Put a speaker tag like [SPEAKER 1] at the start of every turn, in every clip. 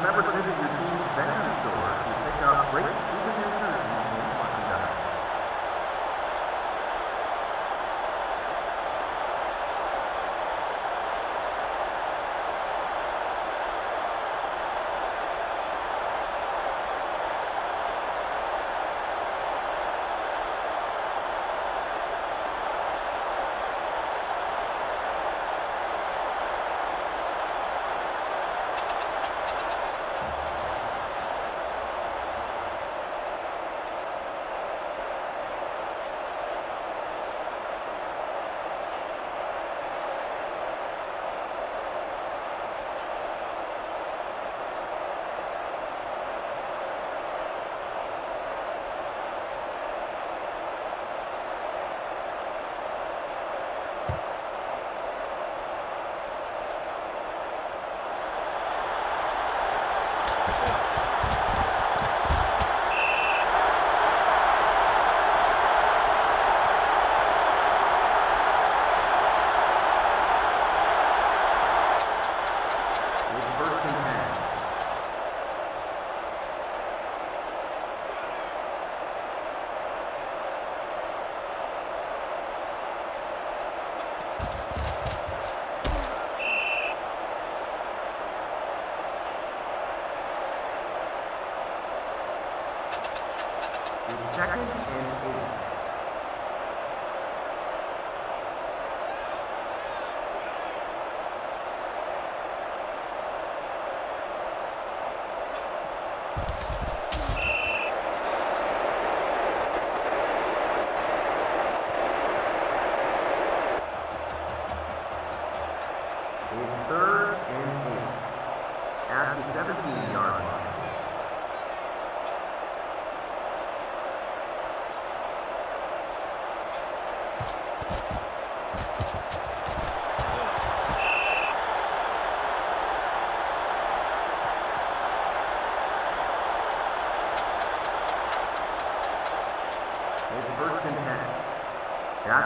[SPEAKER 1] remember to visit your team's vendor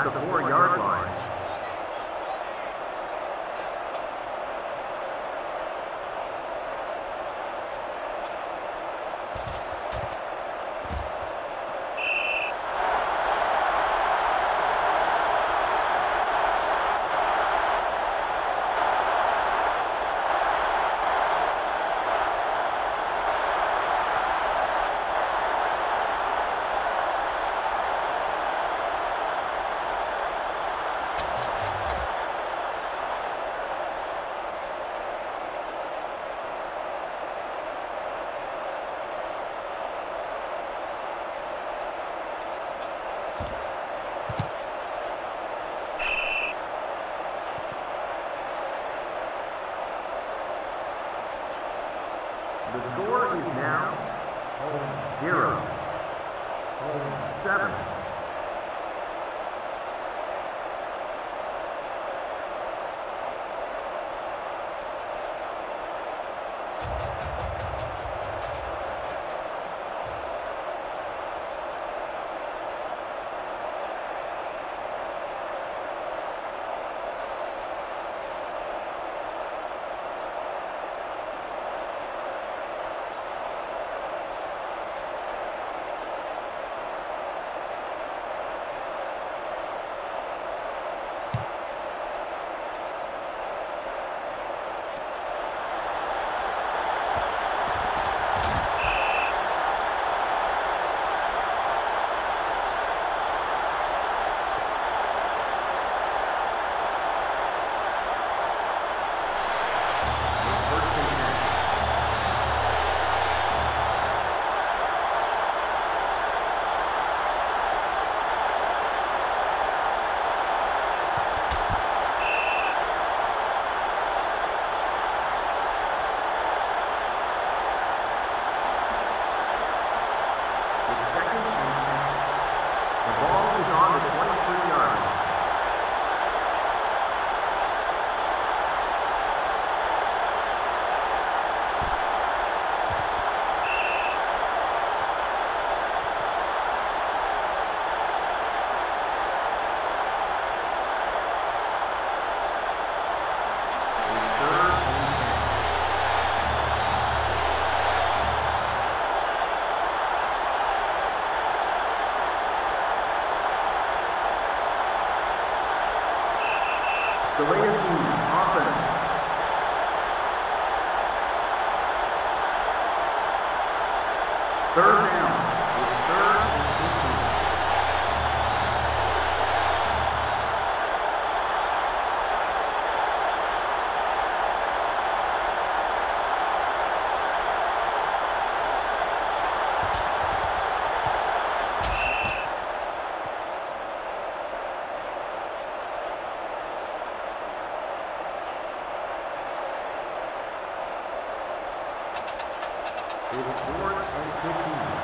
[SPEAKER 1] the four-yard seven. It's fourth oh and 15.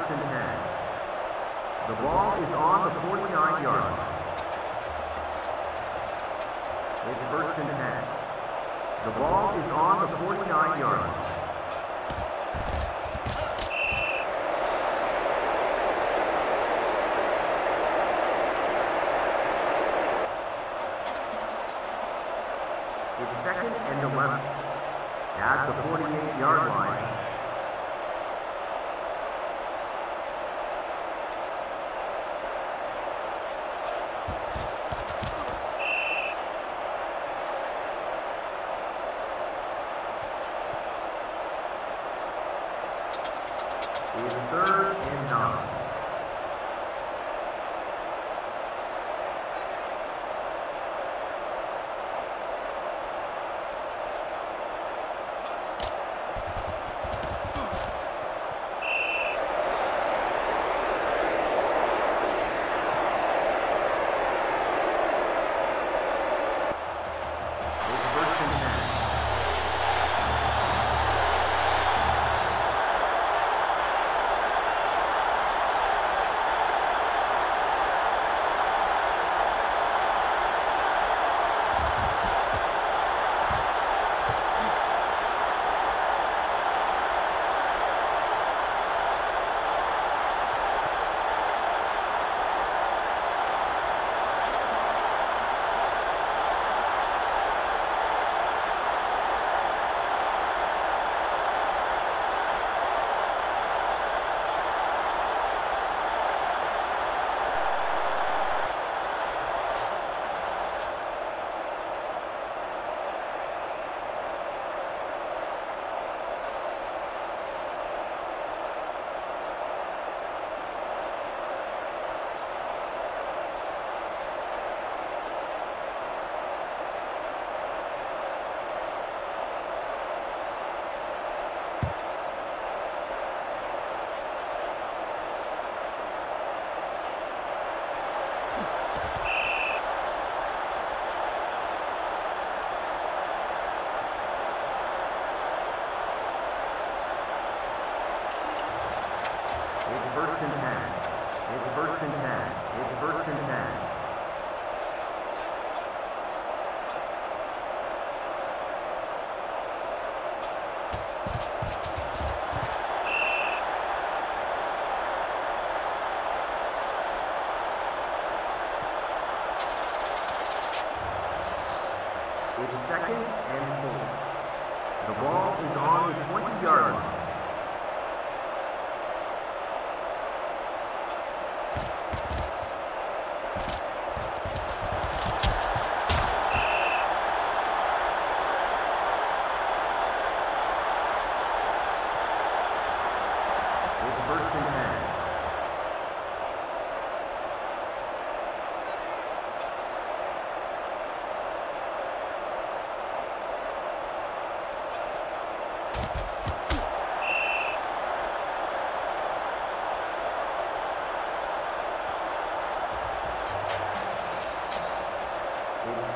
[SPEAKER 1] First and 10. The ball is on the 49-yard line. It's first and 10. The ball is on the 49-yard line. It's second and 11. At the 48-yard line.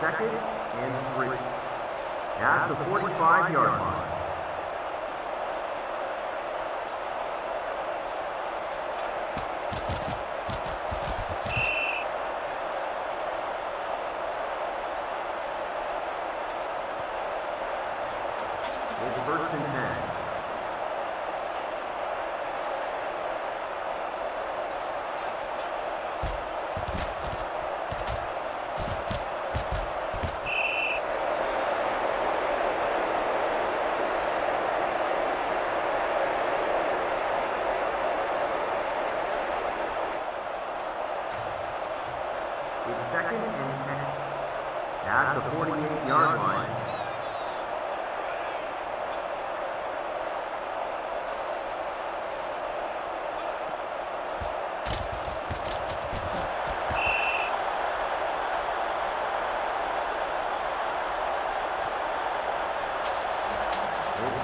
[SPEAKER 1] second and three. At the 45-yard line.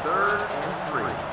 [SPEAKER 1] Third and three.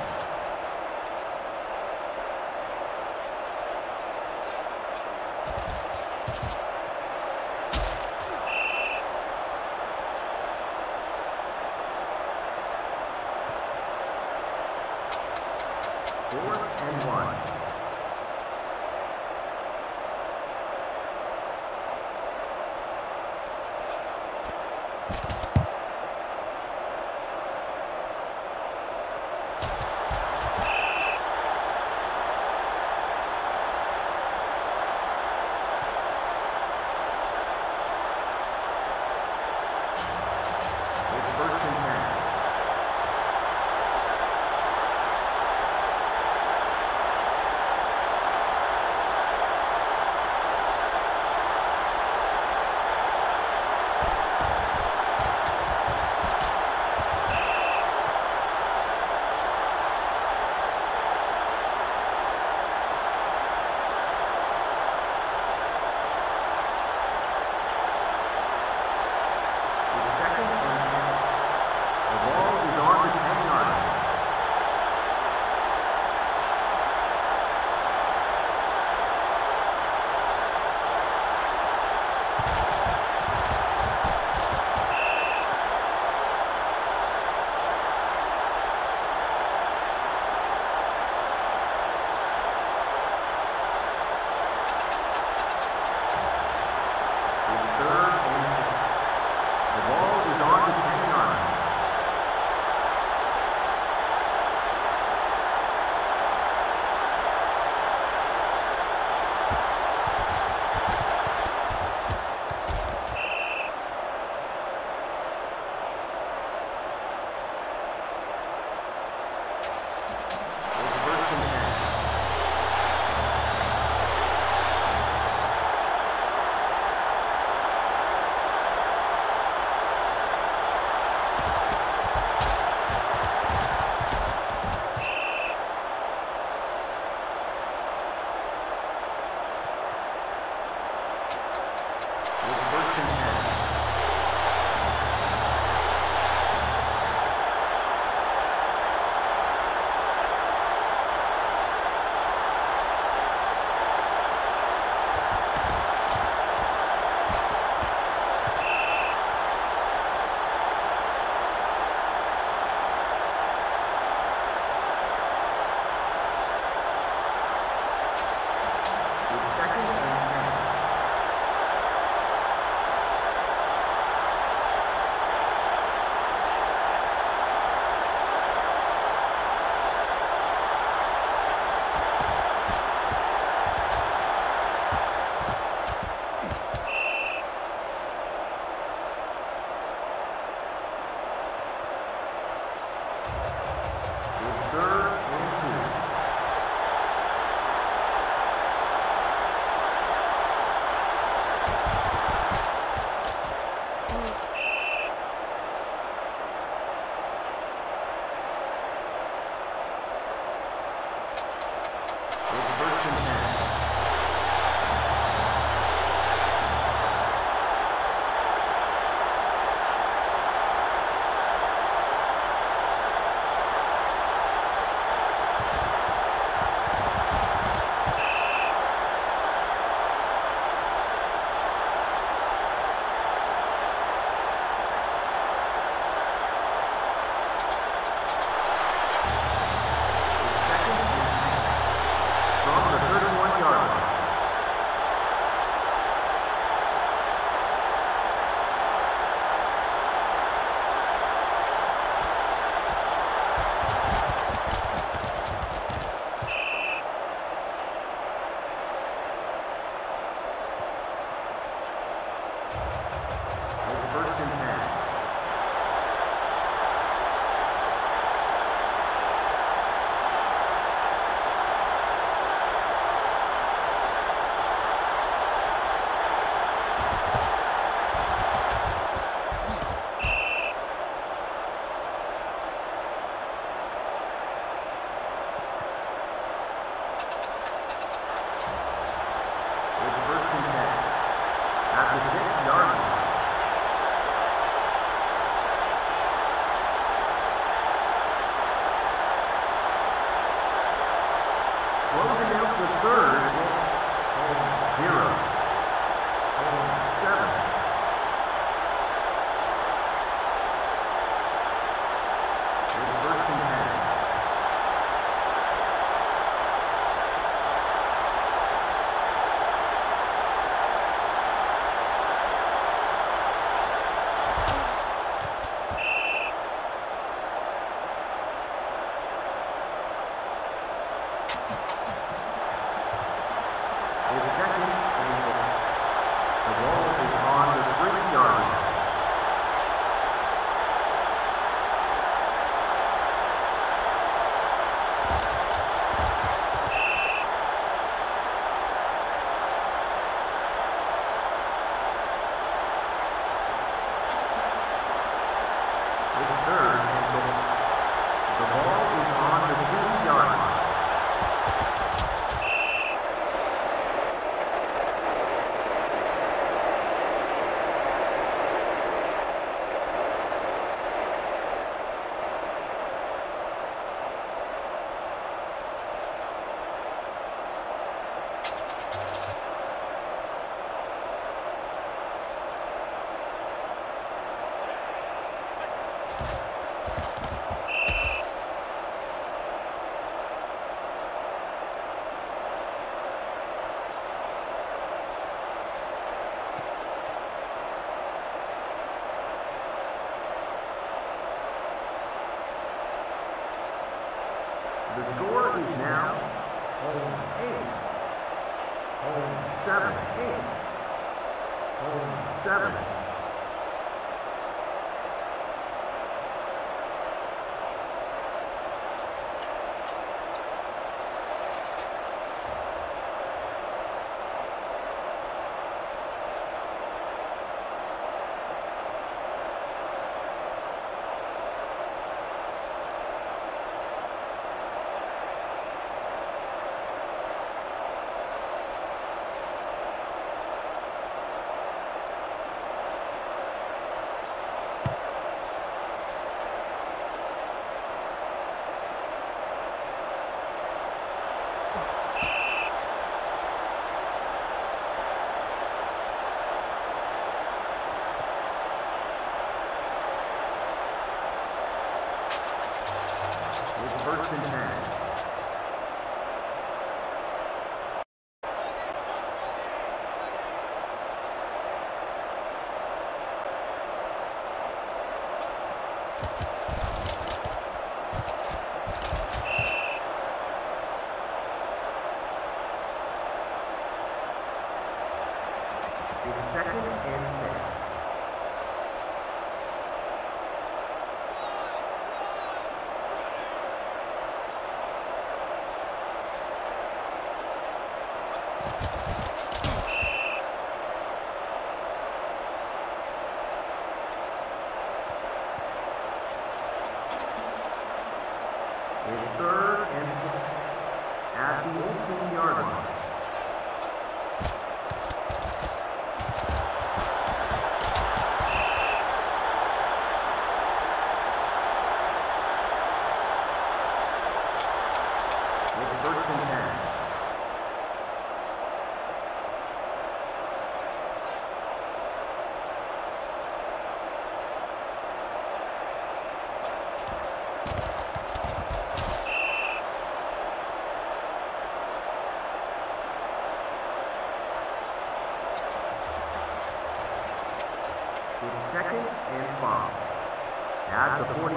[SPEAKER 1] The 48-yard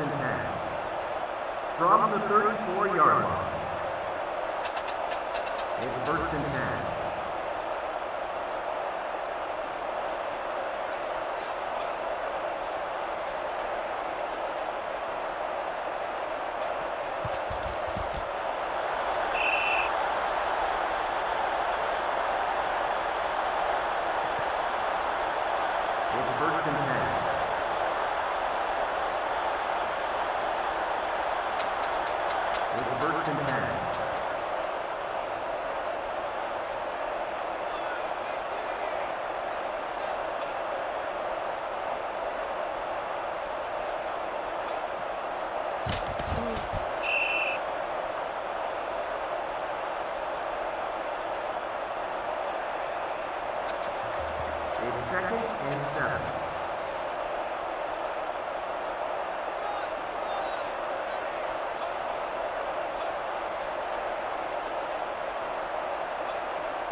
[SPEAKER 1] and half. From the 34-yard line, it's first and half.